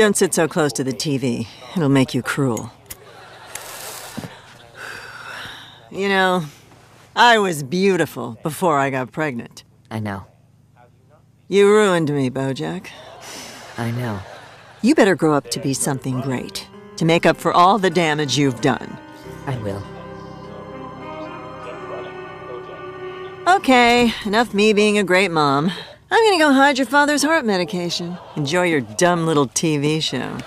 Don't sit so close to the TV. It'll make you cruel. You know, I was beautiful before I got pregnant. I know. You ruined me, BoJack. I know. You better grow up to be something great, to make up for all the damage you've done. I will. Okay, enough me being a great mom. I'm gonna go hide your father's heart medication. Enjoy your dumb little TV show.